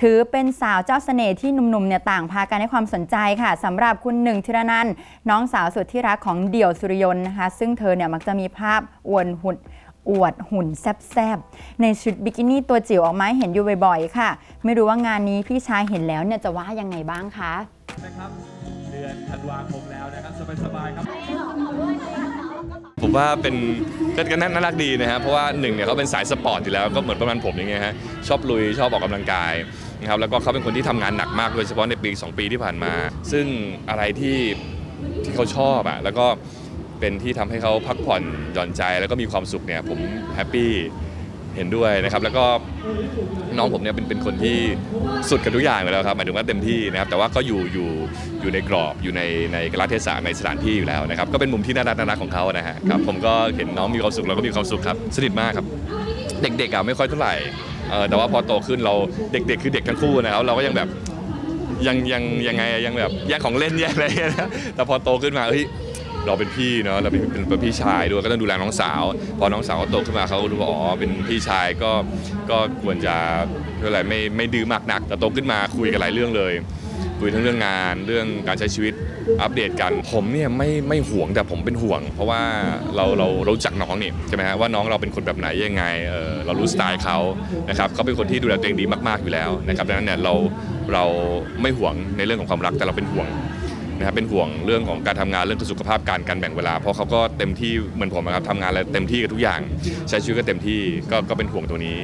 ถือเป็นสาวเจ้าเสน่ห์ที่หนุ่มๆเนี่ยต่างพากันให้ความสนใจค่ะสำหรับคุณหนึ่งธิรนันท์น้องสาวสุดที่รักของเดี่ยวสุริยนต์นะคะ ซึ่งเธอเนี่ยมักจะมีภาพอวนหุ่นอวดหุ่นแซบๆ ในชุดบิกินี่ตัวจิ๋วออกมาให้เห็นอยู่บ่อยๆ ค่ะ ไม่รู้ว่างานนี้พี่ชายเห็นแล้วเนี่ยจะว่ายังไงบ้างคะนะครับเดือนธันวาคมแล้วนะครับสบายๆครับผมว่าเป็นก็ก็น่าน่ารักดีนะครับเพราะว่าหนึ่งเนี่ยเขาเป็นสายสปอร์ตอยู่แล้วก็เหมือนประมาณผมอย่างเงี้ยฮะชอบลุยชอบออกกำลังกาย นะครับแล้วก็เขาเป็นคนที่ทำงานหนักมากโดยเฉพาะในปี 2 ปีที่ผ่านมา ซึ่งอะไรที่ที่เขาชอบอะแล้วก็เป็นที่ทำให้เขาพักผ่อนหย่อนใจแล้วก็มีความสุขเนี่ยผมแฮปปี้เห็นด้วยนะครับแล้วก็น้องผมเนี่ยเป็นเป็นคนที่สุดกับทุกอย่างเลยแล้วครับหมายถึงว่าเต็มที่นะครับแต่ว่าก็อยู่อยู่อยู่ในกรอบอยู่ในในกราเทศะในสถานที่อยู่แล้วนะครับก็เป็นมุมที่น่ารักน่ารักของเขานะฮะครับผมก็เห็นน้องมีความสุขเราก็มีความสุขครับสนิทมากครับ เด็กๆอะไม่ค่อยเท่าไหร่ เออแต่ว่าพอโตขึ้นเราเด็กๆ คือเด็กทั้งคู่นะครับเราก็ยังแบบยังยังยังไงยังแบบแยกของเล่นแยกอะไรนะแต่พอโตขึ้นมาเฮ้ยเราเป็นพี่เนาะเราเป็นเป็นพี่ชายด้วยก็ต้องดูแลน้องสาว พอน้องสาวเขาโตขึ้นมาเขารู้ว่าอ๋อเป็นพี่ชายก็ก็ควรจะเรียกอะไรไม่ไม่ดื้อมากนัก แต่โตขึ้นมาคุยกันหลายเรื่องเลย คุยทั้งเรื่องงานเรื่องการใช้ชีวิตอัปเดตกัน ผมเนี่ยไม่ไม่ห่วงแต่ผมเป็นห่วง เพราะว่าเราเราเรารู้จักน้องนี่ใช่ไหมฮะว่าน้องเราเป็นคนแบบไหนยังไงเออเรารู้สไตล์เขานะครับเขาเป็นคนที่ดูแลตัวเองดีมากๆอยู่แล้วนะครับดังนั้นเนี่ยเราเราไม่ห่วงในเรื่องของความรักแต่เราเป็นห่วงนะครับเป็นห่วงเรื่องของการทำงานเรื่องสุขภาพการการแบ่งเวลา เพราะเขาก็เต็มที่เหมือนผมนะครับทำงานอะไรเต็มที่กับทุกอย่าง ใช้ชีวิตก็เต็มที่ก็ก็เป็นห่วงตรงนี้